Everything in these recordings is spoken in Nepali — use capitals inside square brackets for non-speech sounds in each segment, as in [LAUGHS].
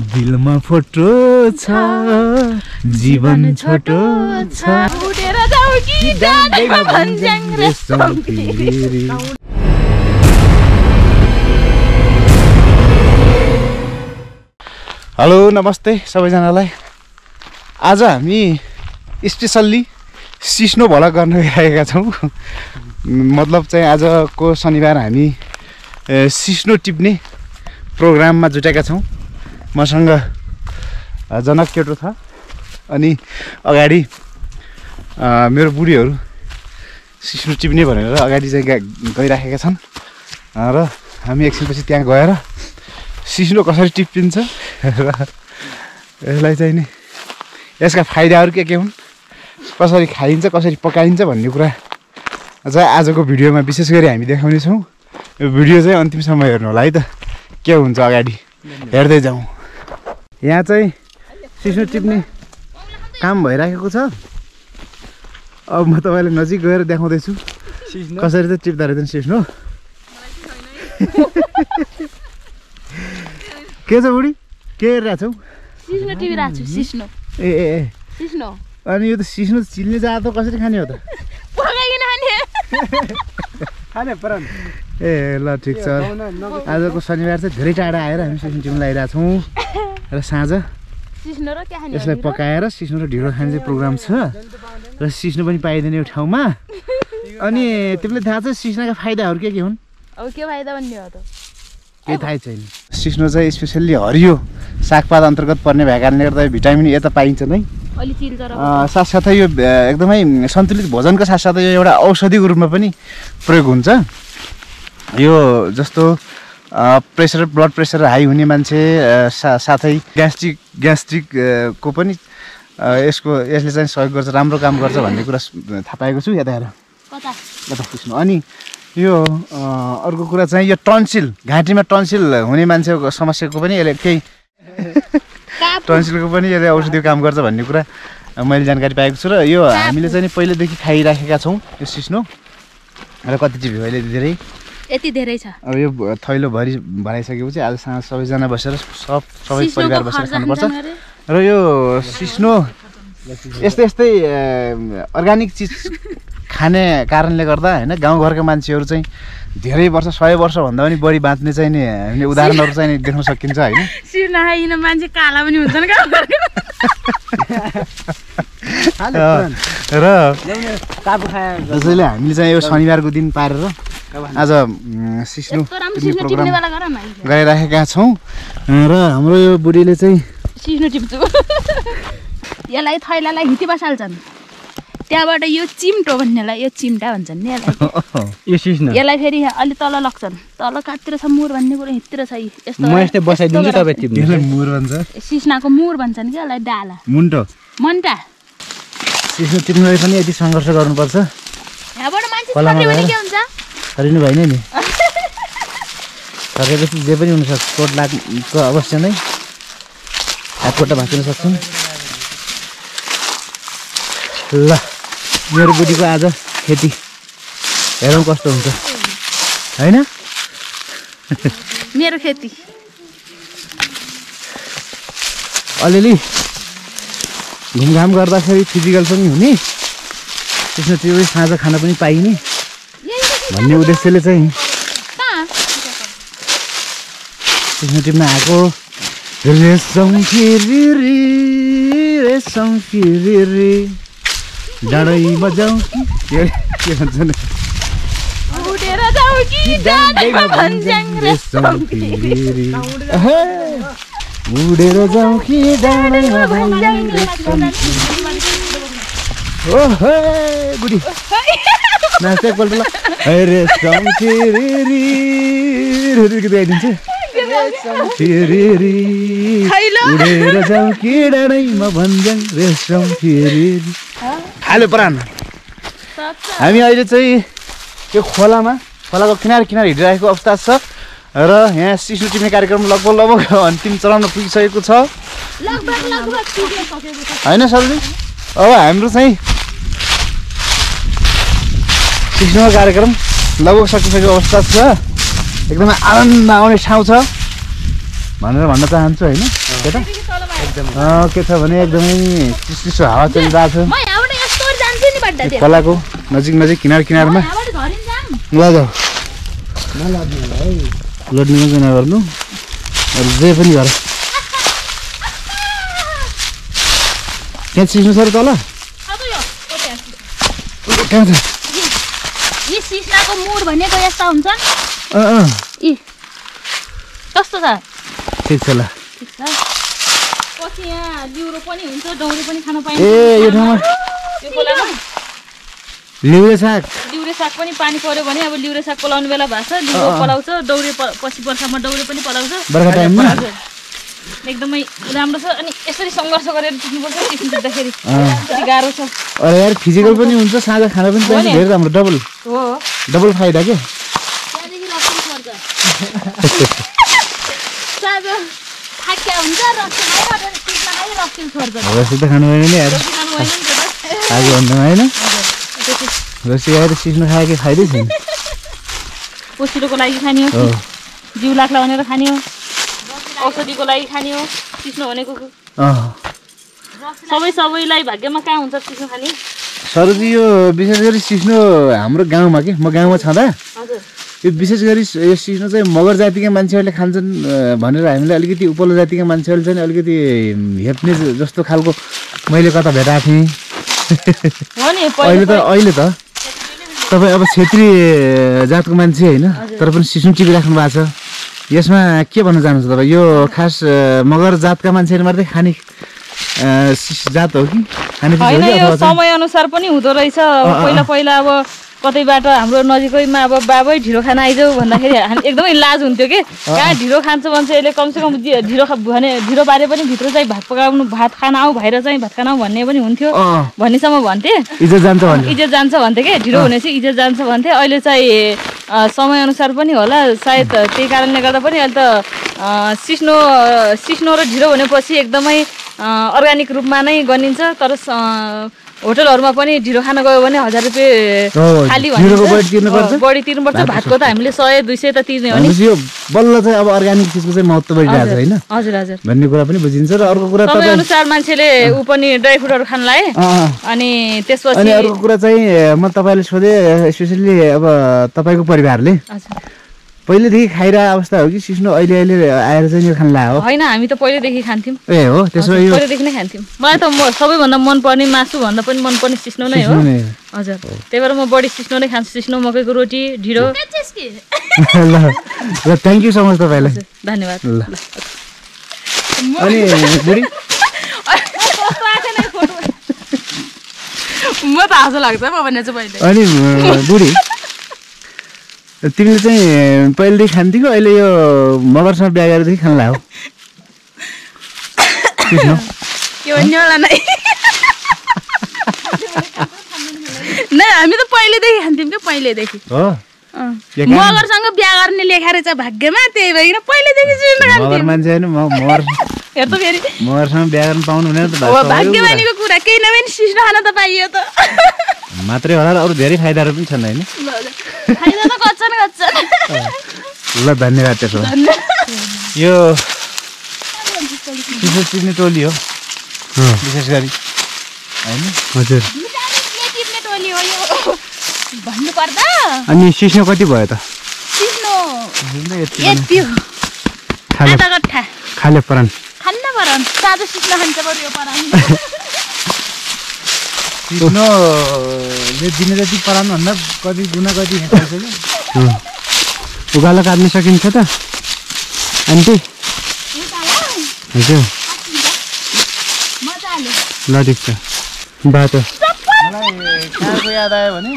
दिलमा फोटो छ जीवन छोटो छ। उडेर जाऊ कि जाँदैमा भन्ज्याङ रेशम फेरि। हेलो नमस्ते सबैजनालाई। आज हामी स्पेसल्ली सिस्नो भला गर्न गइरहेका छौँ। मतलब चाहिँ आजको शनिबार हामी सिस्नो टिप्ने प्रोग्राममा जुटेका छौँ। मसँग जनक केटो छ। अनि अगाडि मेरो बुढीहरू सिस्नो टिप्ने भनेर अगाडि चाहिँ गइराखेका छन्। र हामी एकछिनपछि त्यहाँ गएर सिस्नो कसरी टिपिन्छ र यसलाई चाहिँ नि यसका फाइदाहरू के के हुन् कसरी खाइन्छ कसरी पकाइन्छ भन्ने कुरा चाहिँ आजको भिडियोमा विशेष गरी हामी देखाउनेछौँ। यो भिडियो चाहिँ अन्तिमसम्म हेर्नु होला है त। के हुन्छ अगाडि? हेर्दै जाउँ। यहाँ चाहिँ सिस्नो टिप्ने काम भइराखेको छ। अब म तपाईँलाई नजिक गएर देखाउँदैछु। कसरी चाहिँ टिप्दो रहेछ सिस्नो? [LAUGHS] के छ बुढी? के हेरिरहेको छौ ए ए अनि यो त सिस्नो चिल्ने जाँदा त कसरी खाने हो त? [LAUGHS] [LAUGHS] ए ल ठिक छ। आजको शनिबार चाहिँ धेरै टाढा आएर हामी सिस्नो टिप्न लगाइरहेको छौँ। र साँझ सिस्नो र के खाने यसलाई? पकाएर सिस्नो र ढिँडो खाने चाहिँ प्रोग्राम छ। र सिस्नो पनि पाइँदैन यो ठाउँमा। अनि तिमीलाई थाहा छ सिस्नाका फाइदाहरू के के हुन्? अब के फाइदा भन्ने हो त? केही थाहै छैन। सिस्नो चाहिँ स्पेसल्ली हरियो। सागपात अन्तर्गत पर्ने भएको कारणले गर्दा भिटामिन ए त पाइन्छ नै। साथसाथै यो एकदमै सन्तुलित भोजनको साथसाथै यो एउटा औषधिको रूपमा पनि प्रयोग हुन्छ। यो जस्तो प्रेसर ब्लड प्रेसर हाई हुने मान्छे सा साथै ग्यास्ट्रिक ग्यास्ट्रिकको पनि यसको यसले चाहिँ सहयोग गर्छ राम्रो काम गर्छ भन्ने कुरा थाहा पाएको छु यता यता खिच्नु अनि यो अर्को कुरा चाहिँ यो टन्सिल घाँटीमा टन्सिल हुने मान्छेको समस्याको पनि यसले केही टन्सिलको पनि यसले औषधिको काम गर्छ भन्ने कुरा मैले जानकारी पाएको छु र यो हामीले चाहिँ नि पहिलेदेखि खाइराखेका छौँ यो सिस्नो। र कति टिप्यो अहिले धेरै? यति धेरै छ। अब यो भ- थैलोभरि भराइसकेपछि आज साँझ सबैजना बसेर सब सबै परिवार बसेर खानुपर्छ। र यो सिस्नो यस्तै यस्तै अर्ग्यानिक चिज खाने कारणले गर्दा होइन गाउँघरका मान्छेहरू चाहिँ धेरै वर्ष सय वर्षभन्दा पनि बढी बाँच्ने चाहिँ नि हामीले उदाहरणहरू चाहिँ देख्न सकिन्छ होइन। खाइकन मान्छे काला पनि हुन्छन् र काबु खाए त्यसैले हामीले चाहिँ यो शनिबारको दिन पारेर आज सिस्नो प्रोग्राम टिप्नेवाला गर न अहिले। गरिराखेका छौँ र हाम्रो यो बुढीले चाहिँ सिस्नो टिप्छु। यसलाई थैलालाई हिटी बसाल्छन्। त्यहाँबाट यो चिम्टो भन्नेलाई यो चिम्टा भन्छन् नि यसलाई। [LAUGHS] यो सिस्नो। यसलाई फेरि अलि तल लग्छन्। तल कहाँतिर छ मुर भन्ने कुरो हिँडतिर छ यी। यस्तो म यस्तै बसाइदिन्छु यस्तो तपाईँ टिप्नु यसलाई मुर भन्छ? सिस्नाको मुर भन्छन् क्या यसलाई डाला। मुन्टो। मन्टा। सिस्नो टिप्नुलाई पनि यति सङ्घर्ष गर्नुपर्छ। यहाँबाट मान्छे? के हुन्छ? सरिनु भएन नि। [LAUGHS] सकेपछि जे पनि हुनसक्छ चोट लाग्नुको अवश्य नै। हातखुट्टा भाँचिन सक्छन्। ल। मेरो बुढीको आज खेती। हेरौँ कस्तो हुन्छ। होइन? मेरो खेती। अलिअलि घुमघाम गर्दाखेरि फिजिकल पनि हुने। त्यसमा त्यो साँझ खान पनि पाइने। भन्ने उद्देश्यले चाहिँ त्यसमा टिप्न आएको। रेसम फिरिरी रेसम फिरिरी डाँडै बजाउँ कि के के भन्छ नि उडेर कि जाउँ कि डाँडैमा ओहे बुढी नाच्दै एकपल्ट ल है रेसम फिरिरी गीत गाइदिन्छु कि डाँडैमा हाल्यो प्राण। हामी अहिले चाहिँ यो खोलामा खोलाको किनार किनार हिँडिरहेको अवस्था छ र यहाँ सिस्नु टिप्ने कार्यक्रम लगभग लगभग अन्तिम चरममा पुगिसकेको छ। लगभग लगभग पुग्न सकेको छ होइन सरजी अब हाम्रो चाहिँ सिस्नुको कार्यक्रम लगभग सकिसकेको अवस्था छ। एकदमै आनन्द आउने ठाउँ छ। भनेर भन्न चाहन्छु होइन? के त त्यहाँदेखि तल भयो। अँ, के छ भने एकदमै चिसो चिसो हावा चलिरहेको छ। म यहाँबाट यस्तो जान्छु नि बड्डा त्यो खोलाको नजिक नजिक किनार किनारमा। ल लड्नु मात्रै नगर्नु अरू जे पनि गर। त्यहाँ चिस्नु छ र तल। कहाँ छ? सिस्नाको मुड भनेको यस्ता हुन्छन् अँ अँ। यी। कस्तो छ? ठिक छ ल। ए यो ठाउँमा। लिउरे साग। लिउरे साग पनि पानी पर्यो भने अब लिउरे साग पलाउने बेला भएको छ। लिउरो। पलाउँछ डौरे पछि वर्षामा डौरे पनि पलाउँछ। एकदमै राम्रो छ। अनि यसरी सङ्घर्ष गरेर टिप्नुपर्छ टिप्नु टिप्दाखेरि गाह्रो छ। अरे यार फिजिकल पनि हुन्छ साँझ खाना पनि पाइन्छ। धेरै राम्रो डबल हो। डबल फाइदा के? [LAUGHS] रक्सी थाक्या हुन्छ रक्सी खायो रक्सी छोड्छ रसी त खानु भएन नि रक्सी। आज भन्दा होइन रसी आएर सिस्नु खाएको फाइदै छैन पोसिलोको लागि खाने हो जिउ लाग्ला भनेर खाने हो औषधिको लागि खाने हो सिस्नो भनेको सबै सबैलाई भाग्यमा कहाँ हुन्छ सिस्नो खाने सरोजी यो विशेष गरी सिस्नो हाम्रो गाउँमा के म गाउँमा छँदा यो विशेष गरी यो सिस्नो चाहिँ मगर जातिका मान्छेहरूले खान्छन् भनेर हामीले अलिकति उपल्लो जातिका मान्छेहरूले चाहिँ अलिकति हेप्ने जस्तो खालको मैले कता भेटाएको थिएँ। [LAUGHS] अहिले त अहिले त। तपाईँ अब क्षेत्रीय जातको मान्छे होइन तर पनि सिस्नु टिपिराख्नु भएको छ। यसमा के भन्न चाहनुहुन्छ तपाईँ? यो खास मगर जातका मान्छेहरू मात्रै खाने जात हो कि? समय अनुसार पनि हुँदो रहेछ। पहिला पहिला अब कतैबाट हाम्रो नजिकैमा अब बाबै ढिँडो खान आइजाऊ भन्दाखेरि हामी एकदमै लाज हुन्थ्यो कि? कहाँ ढिँडो खान्छ भन्छ यसले कमसेकम खा भने ढिँडो पारे पनि भित्र चाहिँ भात पकाउनु भात खान आऊ बाहिर चाहिँ भात खान आऊ भन्ने पनि हुन्थ्यो। भन्नेसम्म भन्थे। इज्जत जान्छ इज्जत जान्छ भन्थे कि? ढिँडो हुनेपछि इज्जत जान्छ भन्थे। अहिले चाहिँ समयअनुसार पनि होला। सायद त्यही कारणले गर्दा पनि अहिले त सिस्नो सिस्नो र ढिँडो भनेपछि एकदमै अर्ग्यानिक रूपमा नै गनिन्छ। तर होटलहरूमा पनि ढिँडो खान गयो भने हजार रुपियाँ खाली। बढी तिर्नुपर्छ? भातको त हामीले सय दुई सय त तिर्ने हो नि। यो बल्ल चाहिँ अब अर्ग्यानिक चिजको चाहिँ महत्त्व बढिरहेको छ होइन? हजुर हजुर। भन्ने कुरा पनि बुझिन्छ र अर्को कुरा तपाईँ अनुसार मान्छेले ऊ पनि ड्राई फ्रुटहरू खान लाए। अनि त्यसपछि अर्को कुरा चाहिँ म तपाईँले सोधेँ स्पेसल्ली अब तपाईँको परिवारले। हजुर। पहिलेदेखि खाइरहेको अवस्था हो कि? सिस्नो अहिले अहिले आएर चाहिँ यो खान ला हो। होइन हामी त पहिल्यैदेखि खान्थ्यौँ। ए हो त्यसो पहिल्यैदेखि नै खान्थ्यौँ। मलाई त म सबैभन्दा मनपर्ने मासु भन्दा पनि मनपर्ने सिस्नो नै हो। हजुर। त्यही भएर म बढी सिस्नो नै खान्छु। सिस्नो मकैको रोटी ढिँडो। हो। ल ल थ्याङ्क यू सो मच तपाईँलाई। धन्यवाद। ल। अनि बुढी? [LAUGHS] म त हाँसो लाग्छ म भने चाहिँ पहिले अनि बुढी? तिमीले चाहिँ पहिलेदेखि खान्थ्यौ अहिले यो मगरसँग बिहा गरेदेखि खान लाग्यो हामी त पहिल्यैदेखि खान्थ्यौँ क्या काम? मगरसँग बिहा गर्ने लेखा रहेछ भाग्यमा त्यही भइकन खान्थ्यौँ? मान्छे होइन मगरसँग बिहा गर्न पाउनु हुने त अब भाग्यमानीको कुरा। केही नभए सिस्नो खान त पाइयो त। मात्रै होला र अरू धेरै फाइदाहरू पनि छन् होइन। ल धन्यवाद त्यसो भए यो चिसो चिन्ने टोली हो विशेष गरी होइन हजुर टिप्ने टोली हो यो भन्नुपर्दा अनि सिस्नो कति भयो त सिस्नो यति यति हो खाले आधा गट्ठा खाले परान खान्न परान साँझो सिस्नो खान्छ बरु यो परान चिस्नोले दिने जति पराउनु भन्दा कति गुना कति कि? उकालो काट्न सकिन्छ त। आन्टी। हजुर। ल ठिक छ। बाटो मलाई कहाँको याद आयो भने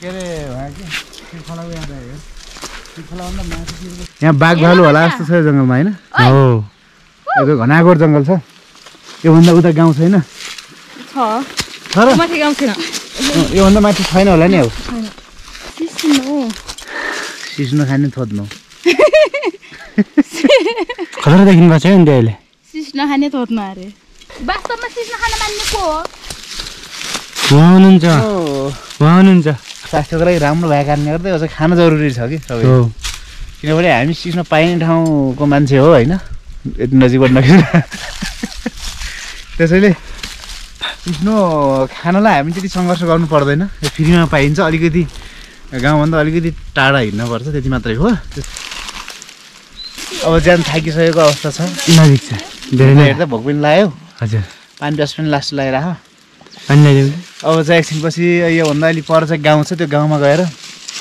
के अरे वहाँ के? श्रीखोलाको याद आयो माथि यहाँ बाघ भालु होला जस्तो छ जङ्गलमा होइन? हो। यो घनागोर जङ्गल छ। योभन्दा उता गाउँ छैन। योभन्दा माथि छैन। होला नि अब सिस्नो सिस्नो खाने थोद्नु। [LAUGHS] खतरा देखिनु भएको छ है आन्टी अहिले सिस्नो खाने थोत्नु अरे। वास्तवमा सिस्नो खान मान्ने को हो? उहाँ हुनुहुन्छ। उहाँ हुनुहुन्छ। स्वास्थ्यको लागि राम्रो भएको कारणले गर्दा चाहिँ खान जरुरी छ कि सबै किनभने हामी सिक्न पाइने ठाउँको मान्छे हो होइन। यति नजिकबाट नखिच्न [LAUGHS] त्यसैले सिक्नु खानलाई हामी त्यति सङ्घर्ष गर्नु पर्दैन। फ्रीमा पाइन्छ अलिकति गाउँभन्दा अलिकति टाढा हिँड्नुपर्छ त्यति मात्रै हो। अब ज्यान थाकिसकेको अवस्था छ। नजिक छ। धेरै नै। हेर्दा भोक पनि लाग्यो। हजुर। पानी प्यास पनि लास्ट पानी ल्याइदेऊ अब चाहिँ एकछिनपछि योभन्दा अलिक पर चाहिँ गाउँ छ त्यो गाउँमा गएर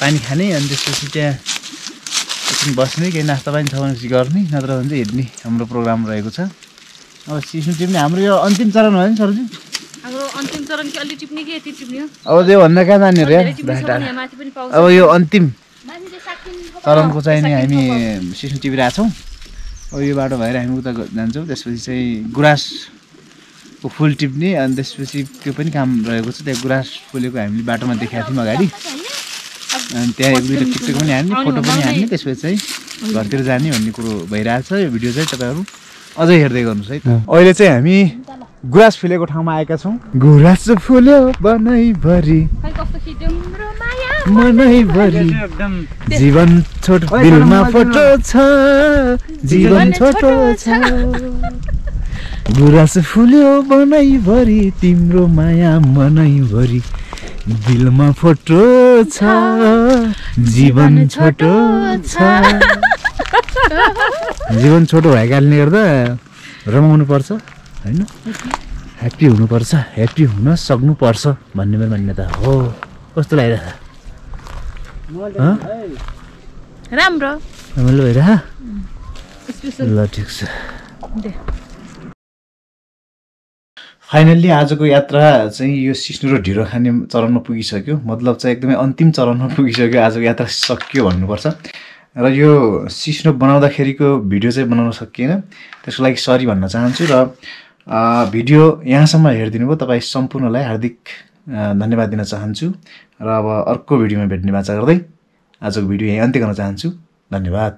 पानी खाने अनि त्यसपछि त्यहाँ एकछिन बस्ने केही नास्ता पानी छ भनेपछि गर्ने नत्र भने चाहिँ हेर्ने हाम्रो प्रोग्राम रहेको छ। अब सिस्नु टिप्ने हाम्रो यो अन्तिम चरण हो नि सरजी? हाम्रो अन्तिम चरण कि अलि टिप्ने कि यति टिप्ने हो. अब त्योभन्दा कहाँ जाने रे? अब यो अन्तिम चरणको चाहिँ नि हामी सिस्नु टिपिरहेको छौँ अब यो बाटो भएर हामी उता जान्छौँ त्यसपछि चाहिँ गुराँसको फुल टिप्ने अनि त्यसपछि त्यो पनि काम रहेको छ. त्यहाँ गुराँस फुलेको हामीले बाटोमा देखाएको थियौँ अगाडि. अनि त्यहाँ एक दुईवटा टिकटक पनि हान्ने फोटो पनि हान्ने त्यसपछि चाहिँ घरतिर जाने भन्ने कुरो भइरहेको छ यो भिडियो चाहिँ तपाईँहरू अझै हेर्दै गर्नुहोस् है त। अहिले चाहिँ हामी गुराँस फुलेको ठाउँमा आएका छौँ। गुराँस फुल्यो बनैभरि खिच्यौँ मनैभरि। जीवन छोटो दिलमा फोटो छ। जीवन छोटो छ। गुराँस फुल्यो बनैभरि तिम्रो माया मनैभरि। दिलमा फोटो छ। जीवन छोटो छ। जीवन छोटो भएको कारणले गर्दा रमाउनु पर्छ होइन? ह्याप्पी हुनुपर्छ ह्याप्पी हुन सक्नुपर्छ भन्ने मेरो मान्यता हो। कस्तो लागिरहेको छ राम्रो। रमाइलो भइरह ल ठिक छ। फाइनल्ली आजको यात्रा चाहिँ यो सिस्नु र ढिँडो खाने चरणमा पुगिसक्यो। मतलब चाहिँ एकदमै अन्तिम चरणमा पुगिसक्यो आजको यात्रा सकियो भन्नुपर्छ। र यो सिस्नो बनाउँदाखेरिको भिडियो चाहिँ बनाउन सकिएन। त्यसको लागि सरी भन्न चाहन्छु र भिडियो यहाँसम्म हेरिदिनु भयो। तपाईँ सम्पूर्णलाई हार्दिक धन्यवाद दिन चाहन्छु। र अब अर्को भिडियोमा भेट्ने बाचा गर्दै आजको भिडियो यहीँ अन्त्य गर्न चाहन्छु। धन्यवाद।